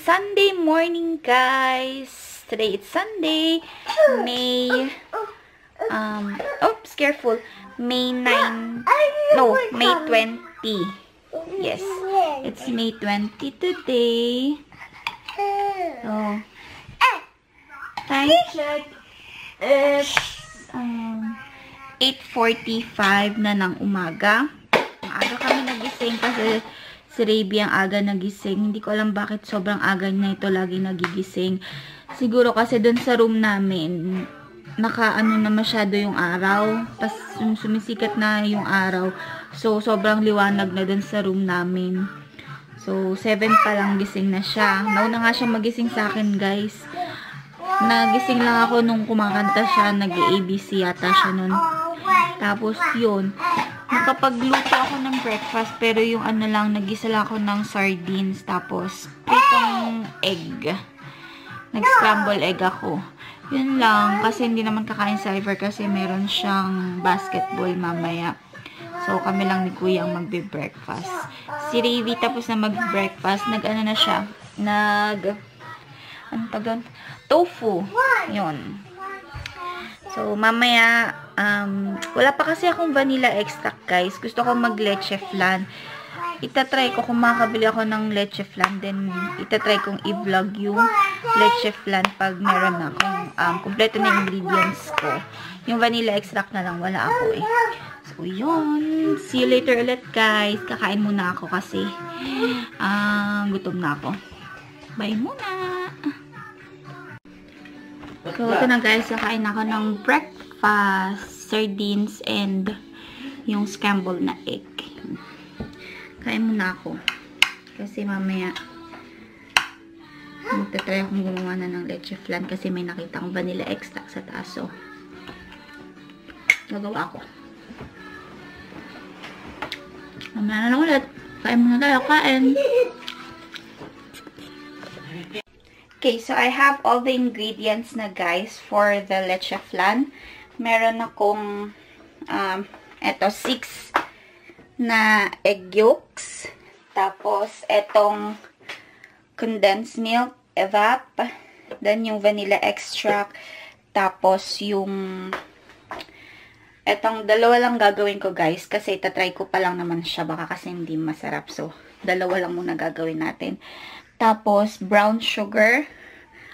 Sunday morning, guys. Today it's Sunday, May, um, oops, careful, May 9, no, May 20. Yes, it's May 20 today. So, time check, it's, um, 8.45 na ng umaga. Maaga kami nagising kasi si Raby ang aga nagising. Hindi ko alam bakit sobrang aga na ito lagi nagigising. Siguro kasi dun sa room namin, naka-ano na masyado yung araw. Pas sumisikat na yung araw. So, sobrang liwanag na dun sa room namin. So, 7 pa lang gising na siya. Nauna nga siya magising sa akin, guys. Nagising lang ako nung kumakanta siya. Nag-ABC yata siya nun. Tapos, yun nakapagluto ako ng breakfast, pero yung ano lang, nagisa lang ako ng sardines, tapos pritong egg. Nag-scramble egg ako. Yun lang, kasi hindi naman kakain si Iver kasi meron siyang basketball mamaya. So, kami lang ni Kuya ang magbe-breakfast. Si Ravi, tapos na mag-breakfast, nag-ano na siya, nag, ano tawag Tofu. Yun. So, mamaya, um, wala pa kasi akong vanilla extract, guys. Gusto ko mag-leche flan. Itatry ko kung makakabili ako ng leche flan. Then, itatry kong i-vlog yung leche flan pag meron na akong um, kompleto na ingredients ko. Yung vanilla extract na lang, wala ako eh. So, yun. See you later ulit, guys. Kakain muna ako kasi uh, gutom na ako. Bye muna! So, ito na guys, kakain ako ng breakfast, sardines, and yung scrambled na egg. Kain muna ako. Kasi mamaya, magtatry akong gumawa na ng leche flan kasi may nakita akong vanilla extract sa taas. So, gagawa ako. Mamaya na lang ulit. Kain muna tayo. Kain. Okay, so I have all the ingredients na guys for the leche flan. Meron akong um, eto 6 na egg yolks. Tapos etong condensed milk, evap. Then yung vanilla extract. Tapos yung etong dalawa lang gagawin ko guys kasi itatry ko pa lang naman siya baka kasi hindi masarap. So, dalawa lang muna gagawin natin. Tapos, brown sugar.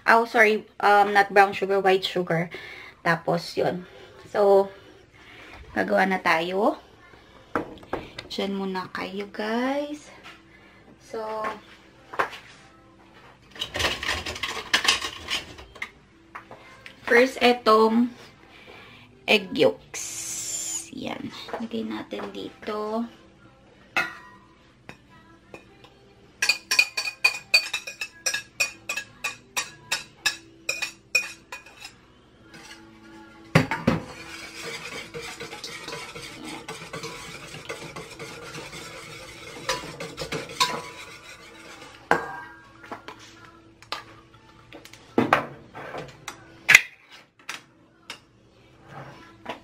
Oh, sorry. Um, not brown sugar, white sugar. Tapos, yun. So, gagawa na tayo. Diyan muna kayo, guys. So, first, etong egg yolks. Yan. Lagay natin dito.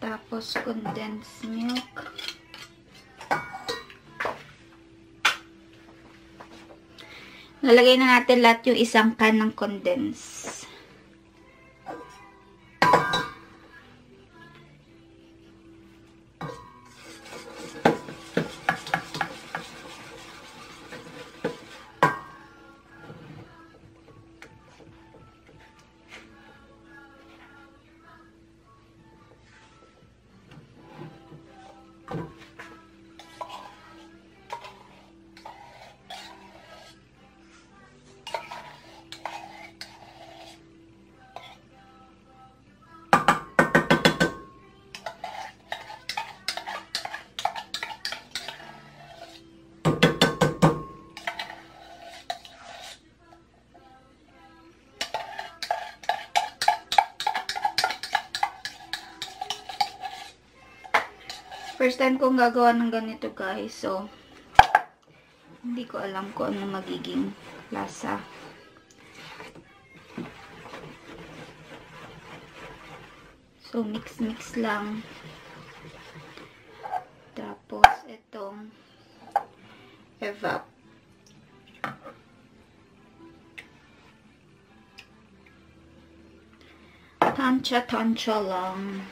Tapos, condensed milk. Lalagay na natin lahat yung isang can ng condensed. First time kong gagawa ng ganito guys. So, hindi ko alam kung ano magiging lasa. So, mix-mix lang. Tapos, itong evap. Tansya-tansya lang.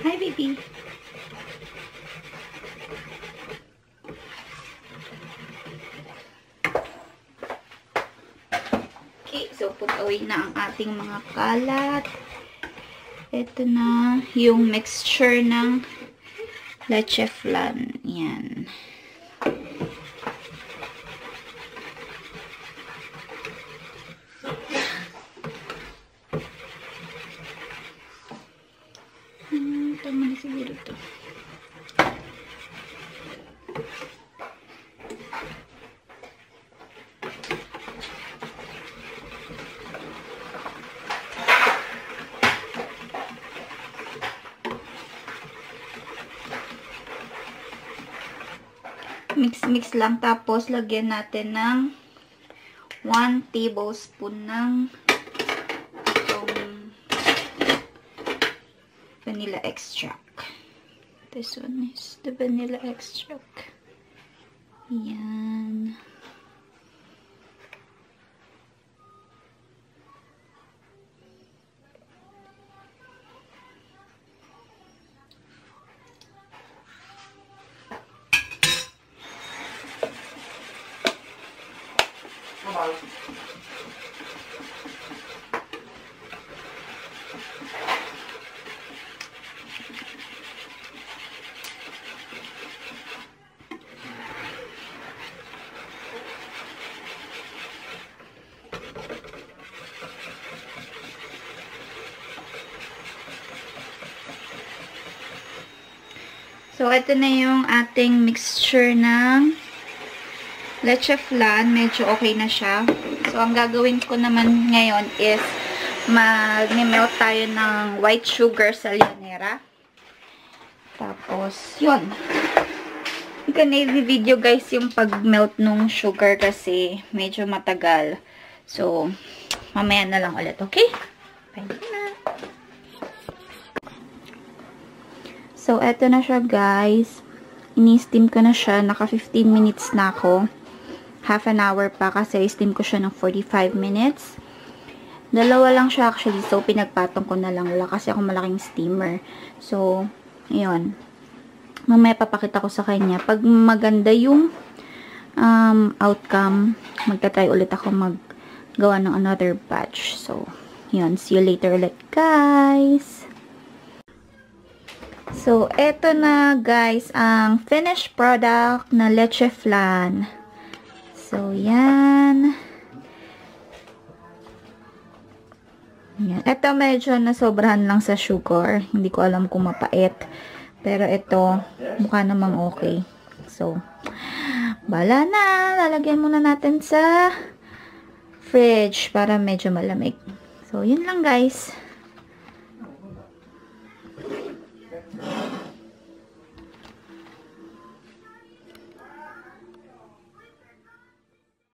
Hi, baby. Okay, so put away na ang ating mga kalat. Ito na yung mixture ng leche flan. Yan. Tama na siguro to. Mix-mix lang. Tapos, lagyan natin ng 1 tablespoon ng itong vanilla extract. This one is the vanilla extract. Yan. So, ito na yung ating mixture ng leche flan. Medyo okay na siya. So, ang gagawin ko naman ngayon is mag-melt tayo ng white sugar sa lionera. Tapos, yun. Hindi ko na-video guys yung pag-melt nung sugar kasi medyo matagal. So, mamaya na lang ulit, okay? Bye na. So, eto na siya guys. Ini-steam ko na siya. Naka 15 minutes na ako. Half an hour pa kasi steam ko siya ng 45 minutes. Dalawa lang siya actually. So, pinagpatong ko na lang. Wala kasi ako malaking steamer. So, ayun. Mamaya papakita ko sa kanya. Pag maganda yung um, outcome, magta-try ulit ako maggawa ng another batch. So, yun. See you later ulit, guys! So, eto na guys, ang finished product na leche flan. So, yan. Yan. Ito medyo nasobrahan lang sa sugar. Hindi ko alam kung mapait. Pero ito, mukha namang okay. So, bala na. Lalagyan muna natin sa fridge para medyo malamig. So, yun lang guys.